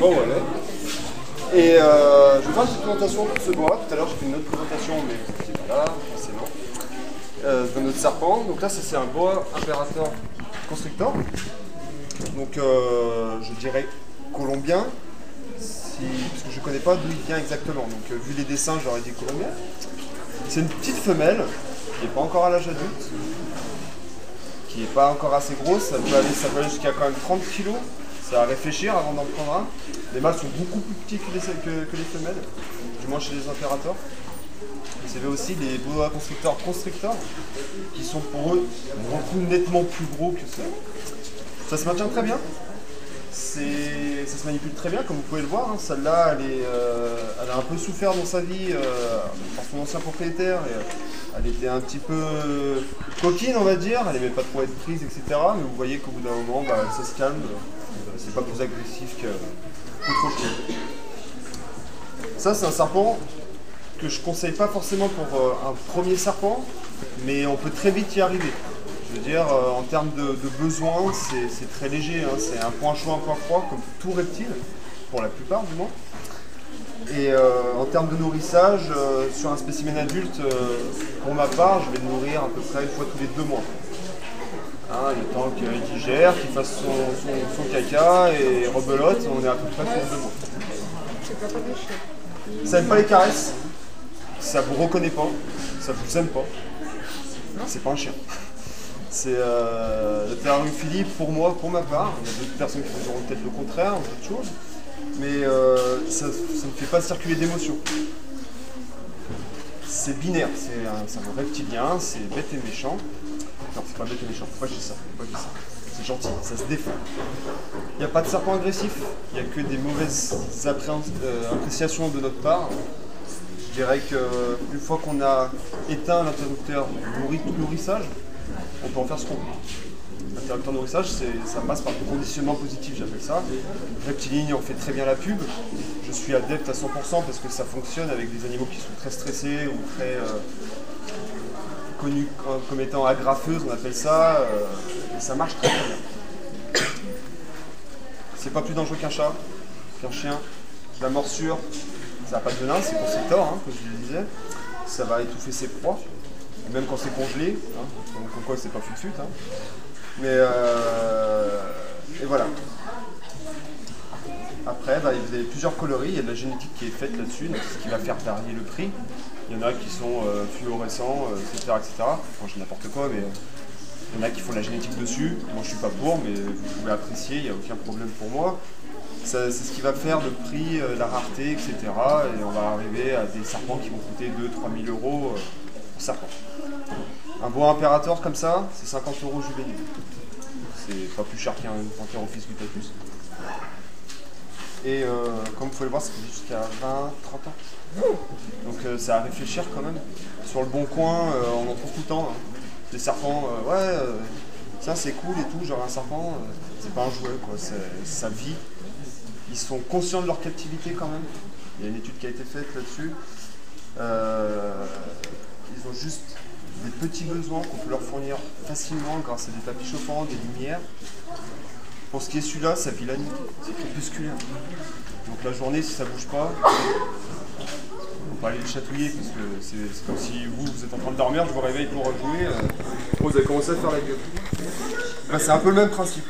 Elle est. Et euh, je vais faire une petite présentation de ce bois. Tout à l'heure, j'ai fait une autre présentation, mais étiez pas là, forcément. Euh, de notre serpent. Donc là, c'est un bois impérator constrictor. Donc euh, je dirais colombien, parce que je ne connais pas d'où il vient exactement. Donc euh, vu les dessins, j'aurais dit colombien. C'est une petite femelle qui n'est pas encore à l'âge adulte, qui n'est pas encore assez grosse, ça peut aller jusqu'à quand même 30 kg. Ça va réfléchir avant d'en prendre un. Les mâles sont beaucoup plus petits que les, femelles, du moins chez les impérateurs. Vous avez aussi les boa constricteurs constricteurs, qui sont pour eux beaucoup nettement plus gros que ça. Ça se maintient très bien. C'est- Ça se manipule très bien, comme vous pouvez le voir. hein. Celle-là, elle, euh, elle a un peu souffert dans sa vie euh, par son ancien propriétaire. Euh, elle était un petit peu coquine, on va dire. Elle n'aimait pas trop être prise, etc. Mais vous voyez qu'au bout d'un moment, bah, ça se calme. C'est pas plus agressif que- qu'autre chose. Ça, c'est un serpent que je conseille pas forcément pour euh, un premier serpent, mais on peut très vite y arriver. Je veux dire, euh, en termes de, de besoins, c'est très léger. hein. C'est un point chaud, un point froid, comme tout reptile, pour la plupart du moins. Et euh, en termes de nourrissage, sur un spécimen adulte, pour ma part, je vais le nourrir à peu près une fois tous les deux mois. Le temps qu'il digère, qu'il fasse son, son- caca et rebelote, on est à peu près sur deux mois. Ça n'aime pas les caresses, ça vous reconnaît pas, ça vous aime pas. C'est pas un chien. C'est euh, la terrarophilie pour moi, pour ma part. Il y a d'autres personnes qui diront peut-être le contraire, ou autre chose. Mais euh, ça, ne fait pas circuler d'émotions. C'est binaire, c'est un, c'est un reptilien, c'est bête et méchant. Non, c'est pas bête et méchant, dis ça Pourquoi je dis ça C'est gentil, ça se défend. Il n'y a pas de serpent agressif, il n'y a que des mauvaises euh, appréciations de notre part. Je dirais qu'une fois qu'on a éteint l'interrupteur nourri- nourrissage, on peut en faire ce qu'on veut. L'interrupteur nourrissage, ça passe par le conditionnement positif, j'appelle ça. Reptiline en fait très bien la pub. Je suis adepte à 100% parce que ça fonctionne avec des animaux qui sont très stressés ou très euh, connus comme- étant agrafeuses, on appelle ça. euh, et ça marche très bien. C'est pas plus dangereux qu'un chat, qu'un chien. La morsure, ça n'a pas de venin, c'est constrictor, hein, comme je le disais. Ça va étouffer ses proies, même quand c'est congelé. Hein, donc quoi c'est pas fut-fut. Hein. Mais euh, et voilà. Après, bah, vous avez plusieurs coloris, il y a de la génétique qui est faite là-dessus, ce qui va faire varier le prix. Il y en a qui sont euh, fluorescents, euh, etc. etc. Enfin, je n'importe quoi, mais euh, il y en a qui font la génétique dessus. Moi, je suis pas pour, mais vous pouvez apprécier, il n'y a aucun problème pour moi. C'est ce qui va faire le prix, la rareté, etc. Et on va arriver à des serpents qui vont coûter 2-3 000 euros pour serpent. Un bois impérator comme ça, c'est 50 euros juvénile. C'est pas plus cher qu'un Panthérophis gutapus. Et euh, comme vous pouvez le voir, ça fait jusqu'à 20-30 ans. Donc euh, c'est à réfléchir quand même. Sur le bon coin, euh, on en trouve tout le temps. hein. Des serpents, euh, ouais, ça c'est cool et tout, genre un serpent, c'est pas un jouet quoi, c'est sa vie. Ils sont conscients de leur captivité quand même. Il y a une étude qui a été faite là-dessus. Ils ont juste des petits besoins qu'on peut leur fournir facilement grâce à des tapis chauffants, des lumières. Pour ce qui est celui-là, ça vit la nuit, c'est crépusculaire. Donc la journée, si ça bouge pas, on peut aller le chatouiller parce que c'est c'est comme si vous, vous êtes en train de dormir, je vous réveille pour rejouer, euh, vous avez commencé à faire la gueule. Ben, c'est un peu le même principe.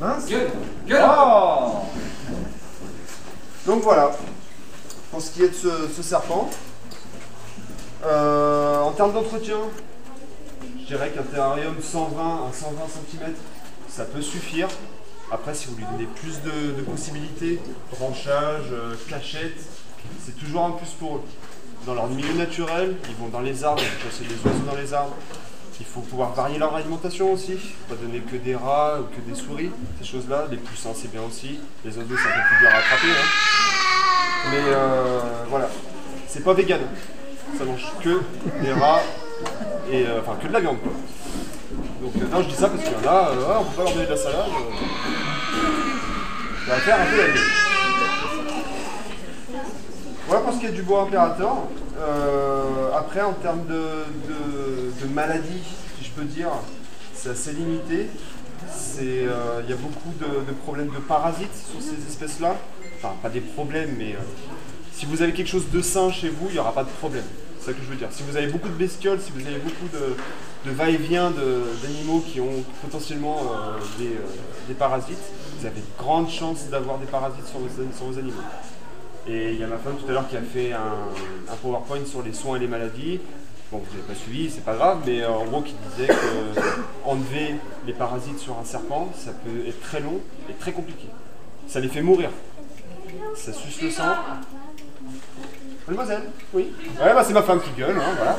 Mince Gueule Gueule Oh Donc voilà, pour ce qui est de ce, ce serpent. Euh, en termes d'entretien, je dirais qu'un terrarium 120 à 120 cm, ça peut suffire. Après, si vous lui donnez plus de, possibilités, branchage, euh, cachette, c'est toujours un plus pour eux. Dans leur milieu naturel, ils vont dans les arbres, chasser des oiseaux dans les arbres. Il faut pouvoir varier leur alimentation aussi, pas donner que des rats ou que des souris, ces choses-là. Les poussins, c'est bien aussi. Les oiseaux, c'est un peu plus dur à attraper. hein. Mais euh, voilà, c'est pas vegan. Ça mange que des rats et euh, enfin que de la viande. Quoi. Donc euh, non, je dis ça parce qu'il y en a, euh, on peut pas leur donner de la salade. euh. On va faire un peu la. Voilà pour ce qui est du bois impérator. Euh, après, en termes de, de, maladie, si je peux dire, c'est assez limité. Euh, il y a beaucoup de, problèmes de parasites sur ces espèces-là. Enfin, pas des problèmes, mais euh, si vous avez quelque chose de sain chez vous, il n'y aura pas de problème. C'est ça que je veux dire. Si vous avez beaucoup de bestioles, si vous avez beaucoup de, va-et-vient d'animaux qui ont potentiellement euh, des, parasites, vous avez de grandes chances d'avoir des parasites sur vos, animaux. Et il y a ma femme tout à l'heure qui a fait un, PowerPoint sur les soins et les maladies. Bon, vous n'avez pas suivi, c'est pas grave, mais en gros, qui disait que enlever les parasites sur un serpent, ça peut être très long et très compliqué. Ça les fait mourir. Ça suce le sang. Mademoiselle, oui. Ouais, bah c'est ma femme qui gueule, hein, voilà.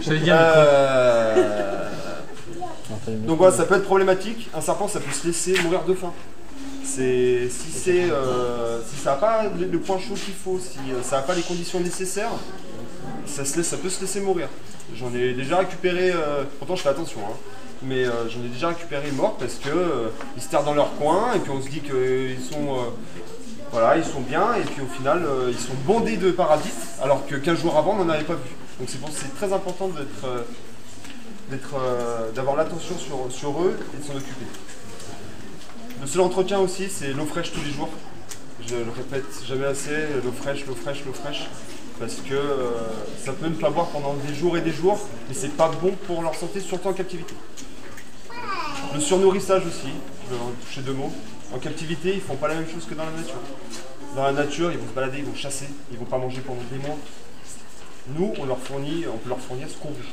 Je euh... Donc voilà, ça peut être problématique. Un serpent, ça peut se laisser mourir de faim. si c'est euh, si ça n'a pas le, point chaud qu'il faut, si euh, ça n'a pas les conditions nécessaires, ça, se laisse, ça peut se laisser mourir. J'en ai déjà récupéré, euh, pourtant je fais attention, hein, mais j'en ai déjà récupéré mort parce que ils se terrent dans leur coin et puis on se dit qu'ils sont voilà, ils sont bien et puis au final, euh, ils sont bondés de parasites, alors que 15 jours avant, on n'en avait pas vu. Donc c'est c'est très important d'être, euh, euh, d'avoir l'attention sur, sur eux et de s'en occuper. Le seul entretien aussi, c'est l'eau fraîche tous les jours. Je le répète jamais assez, l'eau fraîche, l'eau fraîche, l'eau fraîche. Parce que ça peut ne pas boire pendant des jours et des jours, mais c'est pas bon pour leur santé, surtout en captivité. Le surnourrissage aussi, je deux mots. En captivité, ils font pas la même chose que dans la nature. Dans la nature, ils vont se balader, ils vont chasser, ils vont pas manger pendant des mois. Nous, on leur fournit, on peut leur fournir ce qu'on veut.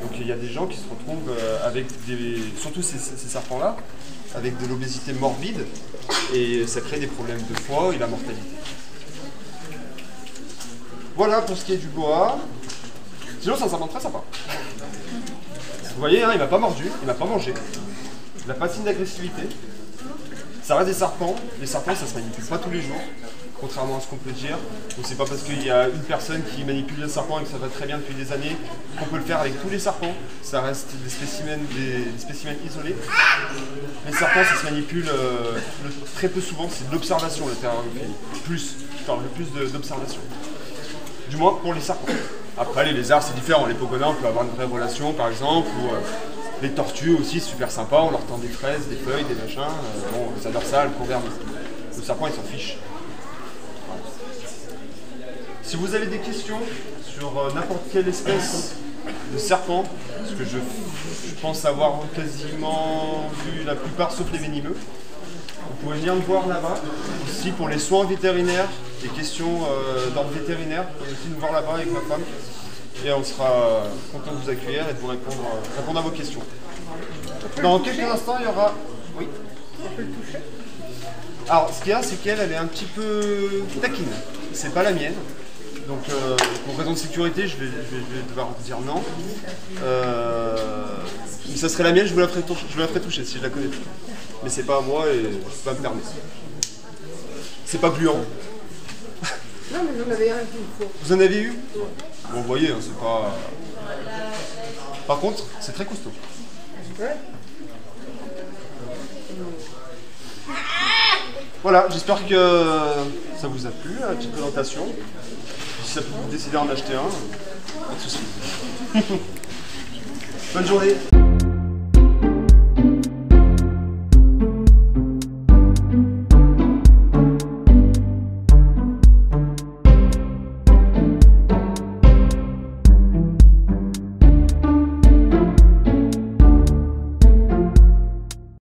Donc il y a des gens qui se retrouvent euh, avec des, surtout ces, serpents-là, avec de l'obésité morbide, et ça crée des problèmes de foie et la mortalité. Voilà pour ce qui est du boa. Sinon, c'est un très sympa. Vous voyez, hein, il m'a pas mordu, il m'a pas mangé. De signe d'agressivité. Ça reste des serpents. Les serpents, ça se manipule pas tous les jours, contrairement à ce qu'on peut dire. Donc c'est pas parce qu'il y a une personne qui manipule le serpent et que ça va très bien depuis des années qu'on peut le faire avec tous les serpents. Ça reste des spécimens, isolés. Les serpents, ça se manipule euh, très peu souvent. C'est de l'observation le terrarophilie. Plus, je parle le plus d'observation. Du moins pour les serpents. Après, les lézards, c'est différent. Les pogonins, on peut avoir une vraie relation, par exemple, euh, les tortues aussi, super sympa, on leur tend des fraises, des feuilles, des machins. Euh, bon, ils adorent ça, le converment. Le serpent, il s'en fiche. Si vous avez des questions sur euh, n'importe quelle espèce de serpent, ce que je, pense avoir quasiment vu la plupart sauf les venimeux, vous pouvez venir me voir là-bas. Aussi pour les soins vétérinaires, des questions euh, d'ordre vétérinaire, vous pouvez aussi nous voir là-bas avec ma femme et on sera content de vous accueillir et de vous répondre, répondre à vos questions. Dans quelques instants, il y aura. Oui. On peut le toucher Alors, ce qu'il y a, c'est qu'elle, elle est un petit peu taquine. C'est pas la mienne. Donc, euh, pour raison de sécurité, je vais, devoir dire non. Euh, ça serait la mienne, je vous la ferai, je la ferai toucher si je la connais. Mais c'est pas à moi et je peux pas me permettre. C'est pas gluant. Non, mais j'en avais un fois. Vous en avez eu Bon, vous voyez, hein, c'est pas. Par contre, c'est très costaud. Ouais. Voilà, j'espère que ça vous a plu, la petite présentation. Si ça peut vous décider d'en acheter un, pas de soucis. Bonne journée